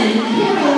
Listen.